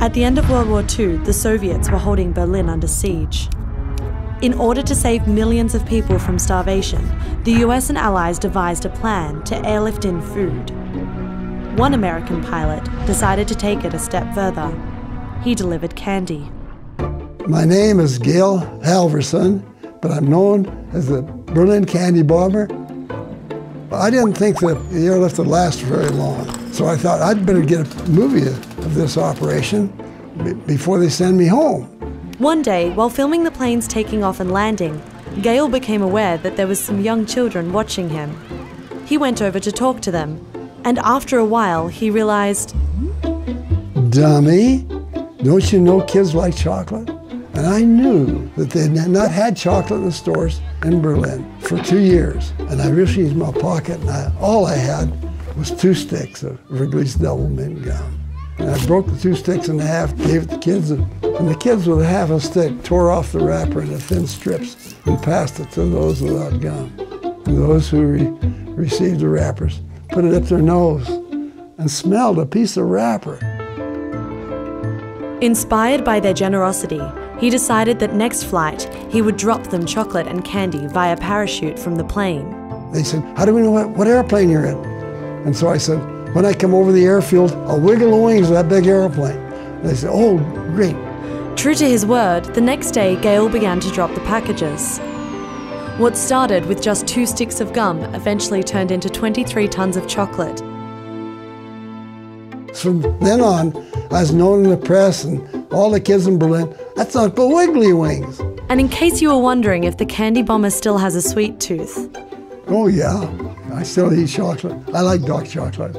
At the end of World War II, the Soviets were holding Berlin under siege. In order to save millions of people from starvation, the US and Allies devised a plan to airlift in food. One American pilot decided to take it a step further. He delivered candy. My name is Gail Halvorsen, but I'm known as the Berlin Candy Bomber. I didn't think that the airlift would last very long, so I thought I'd better get a movie of this operation before they send me home. One day, while filming the planes taking off and landing, Gail became aware that there was some young children watching him. He went over to talk to them, and after a while, he realized Dummy, don't you know kids like chocolate? And I knew that they had not had chocolate in the stores in Berlin for two years. And I reached in my pocket, and I, all I had was two sticks of Wrigley's Doublemint gum. And I broke the two sticks in half, gave it to kids, and the kids with half a stick tore off the wrapper into thin strips and passed it to those without gum. And those who re received the wrappers put it up their nose and smelled a piece of wrapper. Inspired by their generosity, he decided that next flight he would drop them chocolate and candy via parachute from the plane. They said, How do we know what, what airplane you're in? And so I said, When I come over the airfield, I'll wiggle the wings of that big airplane. And they said, Oh, great. True to his word, the next day Gail began to drop the packages. What started with just two sticks of gum eventually turned into 23 tons of chocolate. From then on, I was known in the press and all the kids in Berlin, that's Uncle Wiggly Wings. And in case you were wondering if the candy bomber still has a sweet tooth. Oh, yeah. I still eat chocolate. I like dark chocolate.